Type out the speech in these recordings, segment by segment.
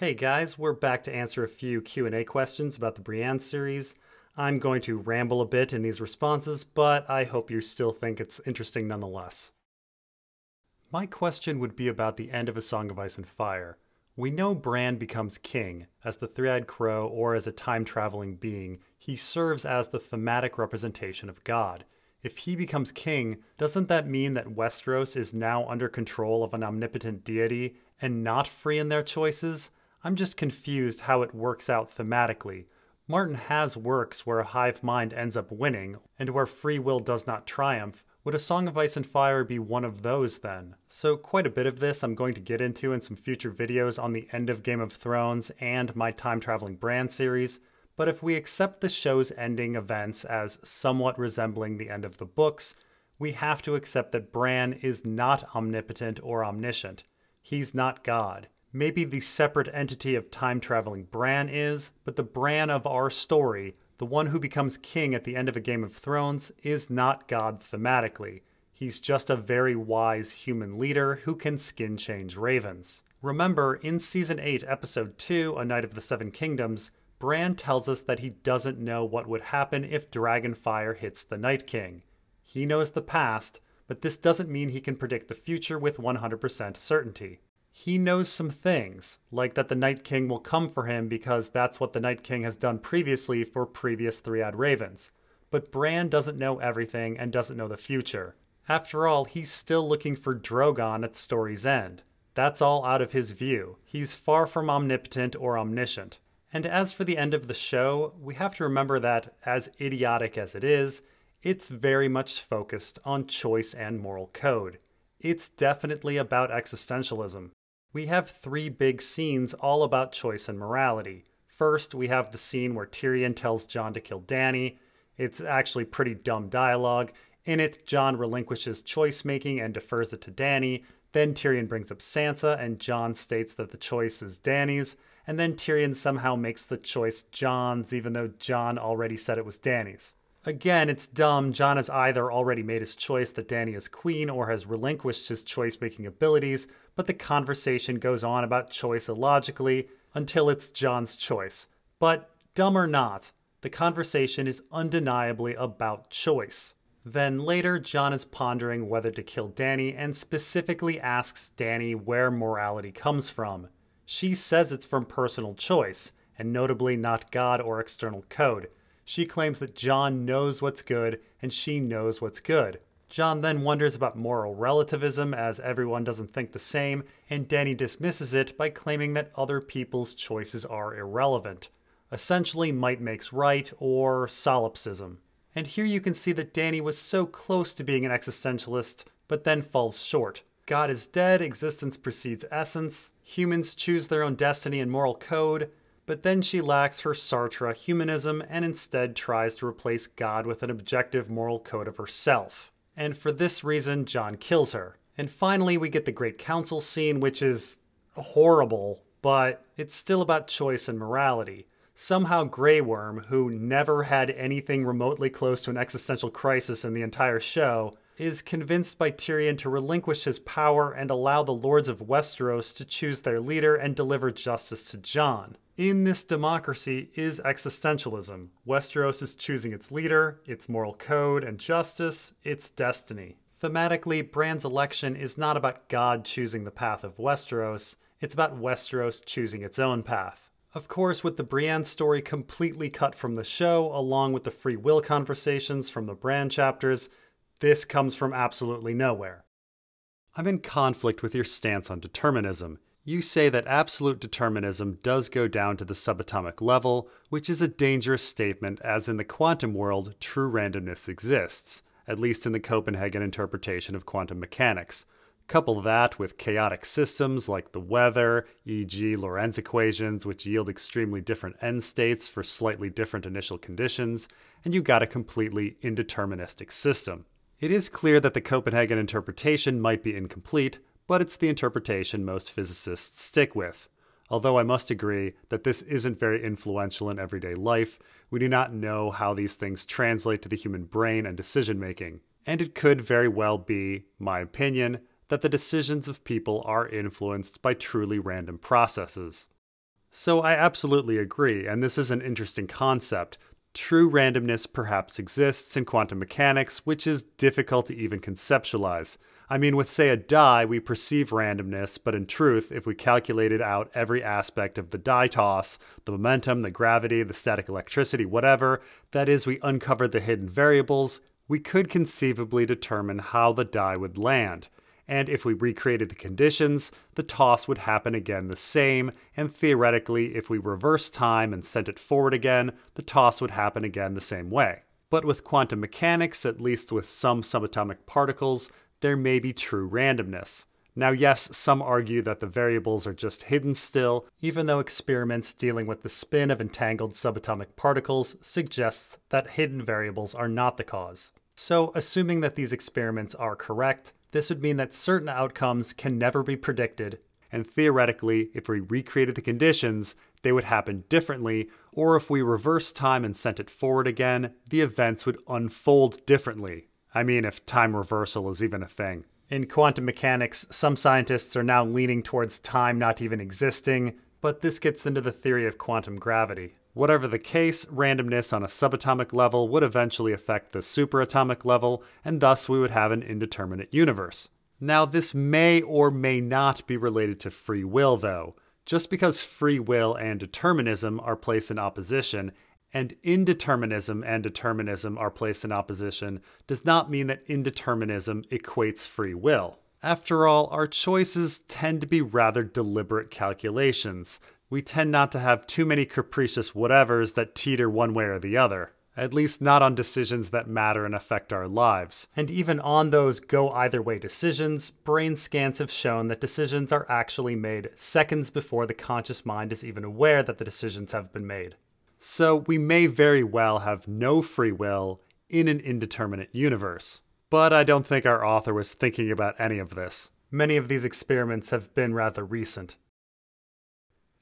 Hey guys, we're back to answer a few Q&A questions about the Brienne series. I'm going to ramble a bit in these responses, but I hope you still think it's interesting nonetheless. My question would be about the end of A Song of Ice and Fire. We know Bran becomes king. As the three-eyed crow or as a time-traveling being, he serves as the thematic representation of God. If he becomes king, doesn't that mean that Westeros is now under control of an omnipotent deity and not free in their choices? I'm just confused how it works out thematically. Martin has works where a hive mind ends up winning, and where free will does not triumph. Would A Song of Ice and Fire be one of those then? So quite a bit of this I'm going to get into in some future videos on the end of Game of Thrones and my time traveling Bran series, but if we accept the show's ending events as somewhat resembling the end of the books, we have to accept that Bran is not omnipotent or omniscient. He's not God. Maybe the separate entity of time traveling Bran is, but the Bran of our story, the one who becomes king at the end of a Game of Thrones, is not God thematically. He's just a very wise human leader who can skin change ravens. Remember, in Season 8, Episode 2, A Knight of the Seven Kingdoms, Bran tells us that he doesn't know what would happen if Dragonfire hits the Night King. He knows the past, but this doesn't mean he can predict the future with 100% certainty he knows some things, like that the Night King will come for him because that's what the Night King has done previously for previous Three Eyed Ravens. But Bran doesn't know everything and doesn't know the future. After all, he's still looking for Drogon at the story's end. That's all out of his view. He's far from omnipotent or omniscient. And as for the end of the show, we have to remember that, as idiotic as it is, it's very much focused on choice and moral code. It's definitely about existentialism. We have three big scenes all about choice and morality. First, we have the scene where Tyrion tells Jon to kill Dany. It's actually pretty dumb dialogue. In it, Jon relinquishes choice making and defers it to Dany. Then Tyrion brings up Sansa, and Jon states that the choice is Dany's. And then Tyrion somehow makes the choice Jon's, even though Jon already said it was Dany's. Again, it's dumb. Jon has either already made his choice that Dany is queen or has relinquished his choice making abilities, but the conversation goes on about choice illogically until it's Jon's choice. But dumb or not, the conversation is undeniably about choice. Then later, Jon is pondering whether to kill Dany and specifically asks Dany where morality comes from. She says it's from personal choice, and notably not God or external code. She claims that Jon knows what's good and she knows what's good. Jon then wonders about moral relativism as everyone doesn't think the same, and Dany dismisses it by claiming that other people's choices are irrelevant. Essentially, might makes right, or solipsism. And here you can see that Dany was so close to being an existentialist, but then falls short. God is dead, existence precedes essence, humans choose their own destiny and moral code, but then she lacks her Sartre humanism and instead tries to replace God with an objective moral code of herself. And for this reason, Jon kills her. And finally, we get the Great Council scene, which is horrible, but it's still about choice and morality. Somehow, Grey Worm, who never had anything remotely close to an existential crisis in the entire show, is convinced by Tyrion to relinquish his power and allow the Lords of Westeros to choose their leader and deliver justice to Jon. In this democracy is existentialism. Westeros is choosing its leader, its moral code and justice, its destiny. Thematically, Bran's election is not about God choosing the path of Westeros, it's about Westeros choosing its own path. Of course, with the Brienne story completely cut from the show, along with the free will conversations from the Bran chapters, this comes from absolutely nowhere. I'm in conflict with your stance on determinism. You say that absolute determinism does go down to the subatomic level, which is a dangerous statement as in the quantum world, true randomness exists, at least in the Copenhagen interpretation of quantum mechanics. Couple that with chaotic systems like the weather, e.g., Lorenz equations, which yield extremely different end states for slightly different initial conditions, and you got a completely indeterministic system. It is clear that the Copenhagen interpretation might be incomplete, but it's the interpretation most physicists stick with. Although I must agree that this isn't very influential in everyday life, we do not know how these things translate to the human brain and decision making. And it could very well be, my opinion, that the decisions of people are influenced by truly random processes. So I absolutely agree, and this is an interesting concept. True randomness perhaps exists in quantum mechanics, which is difficult to even conceptualize. I mean, with, say, a die, we perceive randomness, but in truth, if we calculated out every aspect of the die toss the momentum, the gravity, the static electricity, whatever that is, we uncovered the hidden variables we could conceivably determine how the die would land. And if we recreated the conditions, the toss would happen again the same, and theoretically, if we reversed time and sent it forward again, the toss would happen again the same way. But with quantum mechanics, at least with some subatomic particles, there may be true randomness. Now, yes, some argue that the variables are just hidden still, even though experiments dealing with the spin of entangled subatomic particles suggests that hidden variables are not the cause. So, assuming that these experiments are correct, this would mean that certain outcomes can never be predicted, and theoretically, if we recreated the conditions, they would happen differently, or if we reversed time and sent it forward again, the events would unfold differently. I mean, if time reversal is even a thing. In quantum mechanics, some scientists are now leaning towards time not even existing, but this gets into the theory of quantum gravity. Whatever the case, randomness on a subatomic level would eventually affect the superatomic level, and thus we would have an indeterminate universe. Now, this may or may not be related to free will, though. Just because free will and determinism are placed in opposition, and indeterminism and determinism are placed in opposition does not mean that indeterminism equates free will. After all, our choices tend to be rather deliberate calculations. We tend not to have too many capricious whatevers that teeter one way or the other. At least not on decisions that matter and affect our lives. And even on those go either way decisions, brain scans have shown that decisions are actually made seconds before the conscious mind is even aware that the decisions have been made. So we may very well have no free will in an indeterminate universe. But I don't think our author was thinking about any of this. Many of these experiments have been rather recent.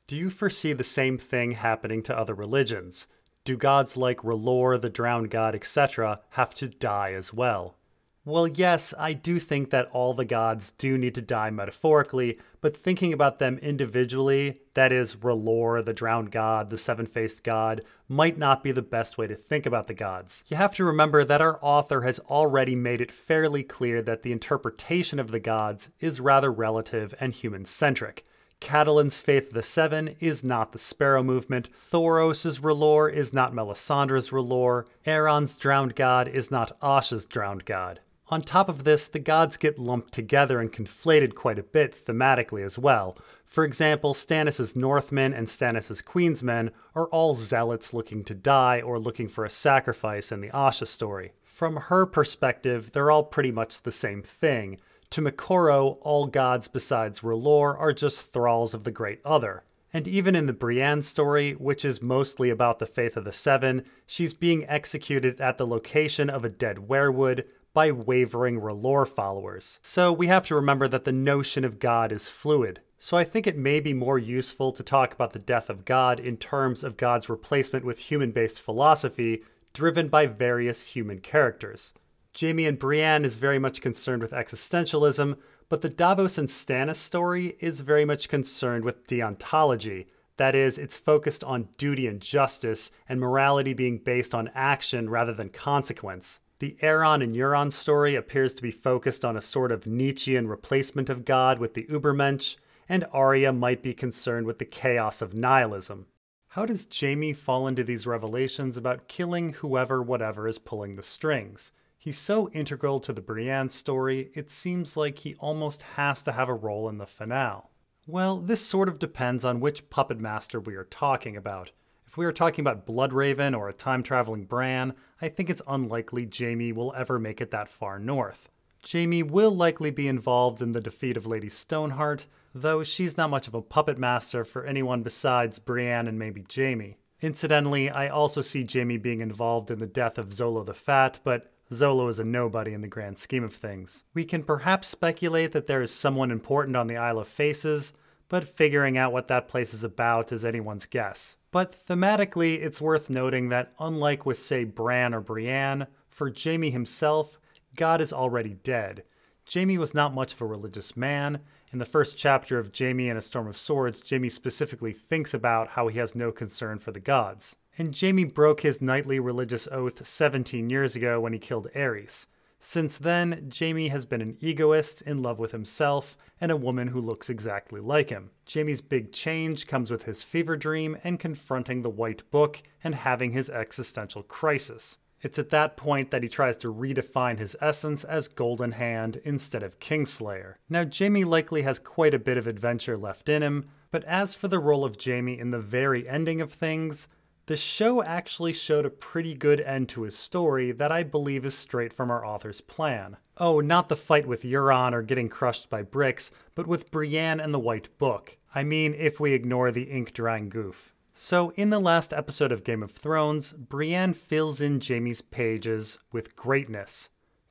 Do you foresee the same thing happening to other religions? Do gods like R'hllor, the drowned god, etc., have to die as well? Well, yes, I do think that all the gods do need to die metaphorically, but thinking about them individually, that is, R'hllor, the drowned god, the seven faced god, might not be the best way to think about the gods. You have to remember that our author has already made it fairly clear that the interpretation of the gods is rather relative and human centric. Catelyn's Faith the Seven is not the Sparrow Movement, Thoros' R'hllor is not Melisandre's R'hllor, Aeron's Drowned God is not Asha's Drowned God. On top of this, the gods get lumped together and conflated quite a bit thematically as well. For example, Stannis' Northmen and Stannis' Queensmen are all zealots looking to die or looking for a sacrifice in the Asha story. From her perspective, they're all pretty much the same thing. To Moqorro, all gods besides R'hllor are just thralls of the Great Other. And even in the Brienne story, which is mostly about the Faith of the Seven, she's being executed at the location of a dead weirwood, by wavering R'hllor followers. So we have to remember that the notion of God is fluid. So I think it may be more useful to talk about the death of God in terms of God's replacement with human based philosophy driven by various human characters. Jaime and Brienne is very much concerned with existentialism, but the Davos and Stannis story is very much concerned with deontology. That is, it's focused on duty and justice, and morality being based on action rather than consequence. The Aeron and Euron story appears to be focused on a sort of Nietzschean replacement of God with the Ubermensch, and Arya might be concerned with the chaos of nihilism. How does Jaime fall into these revelations about killing whoever whatever is pulling the strings? He's so integral to the Brienne story, it seems like he almost has to have a role in the finale. Well, this sort of depends on which puppet master we are talking about. If we are talking about Bloodraven or a time traveling Bran, I think it's unlikely Jaime will ever make it that far north. Jaime will likely be involved in the defeat of Lady Stoneheart, though she's not much of a puppet master for anyone besides Brienne and maybe Jaime. Incidentally, I also see Jaime being involved in the death of Xolo the Fat, but Xolo is a nobody in the grand scheme of things. We can perhaps speculate that there is someone important on the Isle of Faces, but figuring out what that place is about is anyone's guess. But thematically, it's worth noting that unlike with, say, Bran or Brienne, for Jaime himself, God is already dead. Jaime was not much of a religious man, In the first chapter of Jaime and a Storm of Swords, Jaime specifically thinks about how he has no concern for the gods. And Jaime broke his knightly religious oath 17 years ago when he killed Aerys. Since then, Jaime has been an egoist, in love with himself, and a woman who looks exactly like him. Jaime's big change comes with his fever dream and confronting the White Book and having his existential crisis. It's at that point that he tries to redefine his essence as Golden Hand instead of Kingslayer. Now, Jaime likely has quite a bit of adventure left in him, but as for the role of Jaime in the very ending of things, the show actually showed a pretty good end to his story that I believe is straight from our author's plan. Oh, not the fight with Euron or getting crushed by bricks, but with Brienne and the White Book. I mean, if we ignore the ink drying goof. So, in the last episode of Game of Thrones, Brienne fills in Jaime's pages with greatness.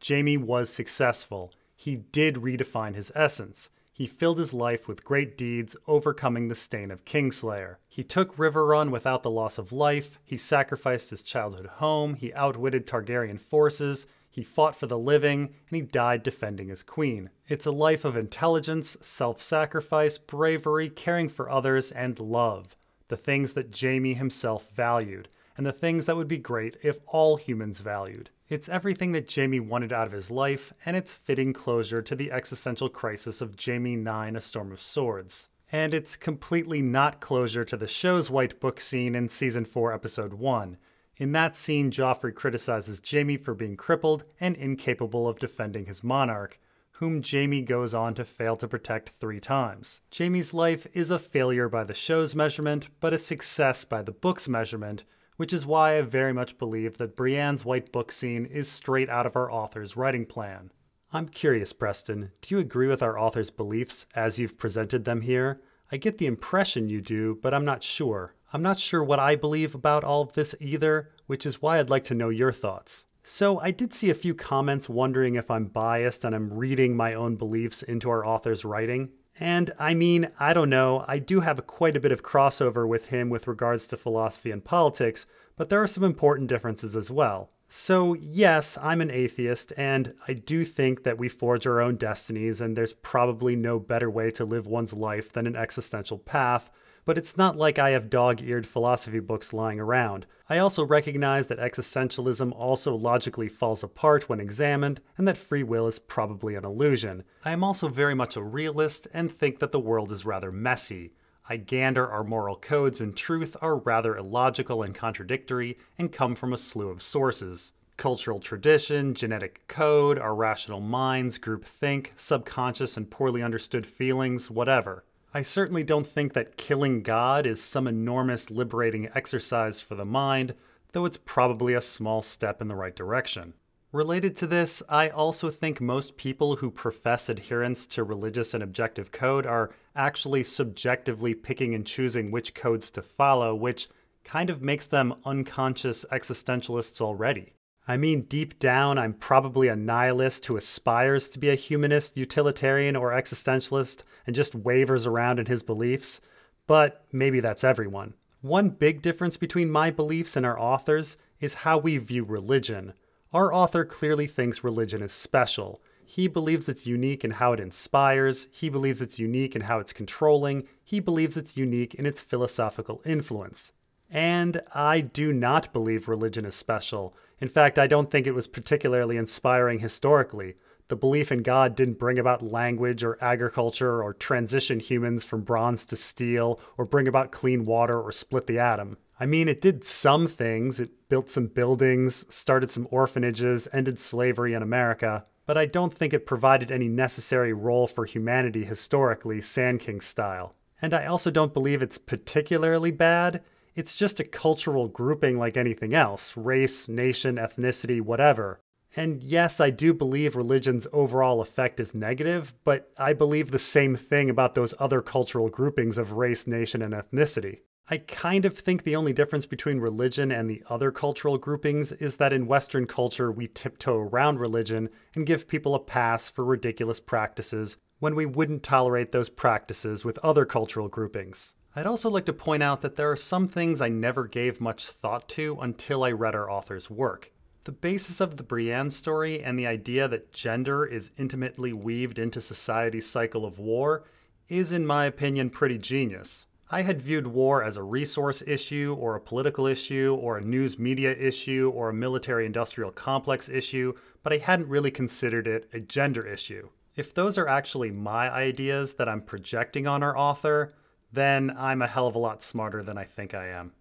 Jaime was successful. He did redefine his essence. He filled his life with great deeds, overcoming the stain of Kingslayer. He took Riverrun without the loss of life, he sacrificed his childhood home, he outwitted Targaryen forces, he fought for the living, and he died defending his queen. It's a life of intelligence, self sacrifice, bravery, caring for others, and love. The things that Jaime himself valued, and the things that would be great if all humans valued. It's everything that Jaime wanted out of his life, and it's fitting closure to the existential crisis of Jaime 9 A Storm of Swords. And it's completely not closure to the show's White Book scene in Season 4, Episode 1. In that scene, Joffrey criticizes Jaime for being crippled and incapable of defending his monarch, whom Jaime goes on to fail to protect three times. Jaime's life is a failure by the show's measurement, but a success by the book's measurement, which is why I very much believe that Brienne's White Book scene is straight out of our author's writing plan. I'm curious, Preston, do you agree with our author's beliefs as you've presented them here? I get the impression you do, but I'm not sure. I'm not sure what I believe about all of this either, which is why I'd like to know your thoughts. So, I did see a few comments wondering if I'm biased and I'm reading my own beliefs into our author's writing. And I mean, I don't know, I do have quite a bit of crossover with him with regards to philosophy and politics, but there are some important differences as well. So, yes, I'm an atheist, and I do think that we forge our own destinies, and there's probably no better way to live one's life than an existential path, but it's not like I have dog eared philosophy books lying around. I also recognize that existentialism also logically falls apart when examined, and that free will is probably an illusion. I am also very much a realist and think that the world is rather messy. I gander our moral codes and truth are rather illogical and contradictory and come from a slew of sources cultural tradition, genetic code, our rational minds, group think, subconscious and poorly understood feelings, whatever. I certainly don't think that killing God is some enormous liberating exercise for the mind, though it's probably a small step in the right direction. Related to this, I also think most people who profess adherence to religious and objective code are actually subjectively picking and choosing which codes to follow, which kind of makes them unconscious existentialists already. I mean, deep down, I'm probably a nihilist who aspires to be a humanist, utilitarian, or existentialist and just wavers around in his beliefs, but maybe that's everyone. One big difference between my beliefs and our authors is how we view religion. Our author clearly thinks religion is special. He believes it's unique in how it inspires, he believes it's unique in how it's controlling, he believes it's unique in its philosophical influence. And I do not believe religion is special. In fact, I don't think it was particularly inspiring historically. The belief in God didn't bring about language or agriculture or transition humans from bronze to steel or bring about clean water or split the atom. I mean, it did some things. It built some buildings, started some orphanages, ended slavery in America, but I don't think it provided any necessary role for humanity historically, Sand King style. And I also don't believe it's particularly bad. It's just a cultural grouping like anything else race, nation, ethnicity, whatever. And yes, I do believe religion's overall effect is negative, but I believe the same thing about those other cultural groupings of race, nation, and ethnicity. I kind of think the only difference between religion and the other cultural groupings is that in Western culture we tiptoe around religion and give people a pass for ridiculous practices when we wouldn't tolerate those practices with other cultural groupings. I'd also like to point out that there are some things I never gave much thought to until I read our author's work. The basis of the Brienne story and the idea that gender is intimately weaved into society's cycle of war is, in my opinion, pretty genius. I had viewed war as a resource issue, or a political issue, or a news media issue, or a military industrial complex issue, but I hadn't really considered it a gender issue. If those are actually my ideas that I'm projecting on our author, then I'm a hell of a lot smarter than I think I am.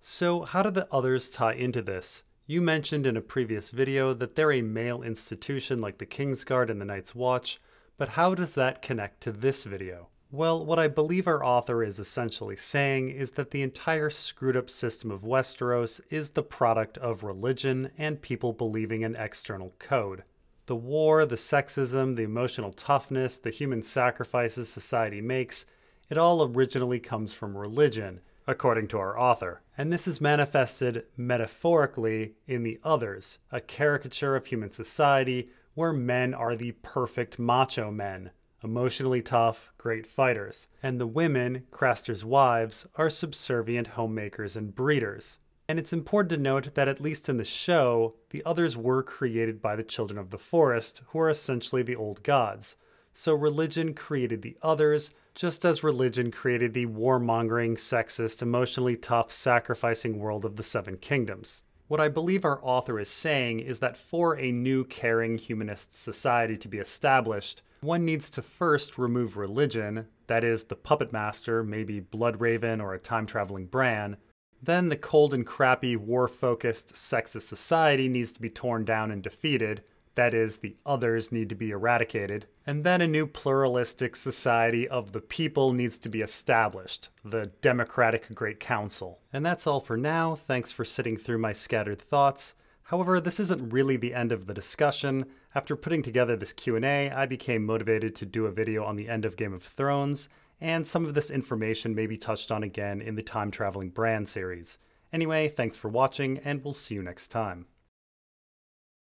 So, how do the others tie into this? You mentioned in a previous video that they're a male institution like the Kingsguard and the Night's Watch, but how does that connect to this video? Well, what I believe our author is essentially saying is that the entire screwed up system of Westeros is the product of religion and people believing in external code. The war, the sexism, the emotional toughness, the human sacrifices society makes, it all originally comes from religion, according to our author. And this is manifested metaphorically in The Others, a caricature of human society where men are the perfect macho men emotionally tough, great fighters, and the women, Craster's wives, are subservient homemakers and breeders. And it's important to note that at least in the show, the others were created by the children of the forest, who are essentially the old gods. So religion created the others, just as religion created the warmongering, sexist, emotionally tough, sacrificing world of the Seven Kingdoms. What I believe our author is saying is that for a new caring humanist society to be established, one needs to first remove religion, that is, the puppet master, maybe Bloodraven or a time traveling Bran. Then the cold and crappy, war focused, sexist society needs to be torn down and defeated, that is, the others need to be eradicated. And then a new pluralistic society of the people needs to be established, the Democratic Great Council. And that's all for now. Thanks for sitting through my scattered thoughts. However, this isn't really the end of the discussion. After putting together this Q&A, I became motivated to do a video on the end of Game of Thrones, and some of this information may be touched on again in the Time Traveling Bran series. Anyway, thanks for watching, and we'll see you next time.